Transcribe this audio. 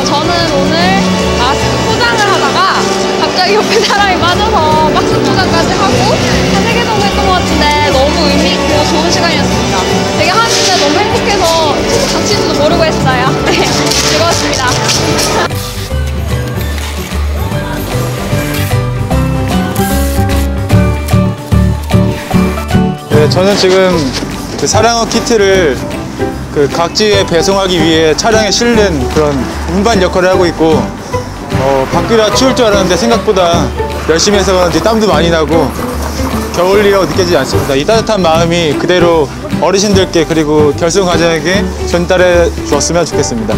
오늘 마스크 포장을 하다가 갑자기 옆에 사람이 빠져서 박스 포장까지 하고 한세개 정도 했던 것 같은데 너무 의미 있고 좋은 시간이었습니다. 되게 하는데 너무 행복해서 다치지도 모르고 했어요. 네, 즐거웠습니다. 네, 저는 지금 그 사랑어 키트를 그 각지에 배송하기 위해 차량에 실는 그런 운반 역할을 하고 있고 어, 밖이라 추울 줄 알았는데 생각보다 열심히 해서 그런지 땀도 많이 나고 겨울이라고 느껴지지 않습니다. 이 따뜻한 마음이 그대로 어르신들께 그리고 결손 가정에게 전달해 주었으면 좋겠습니다.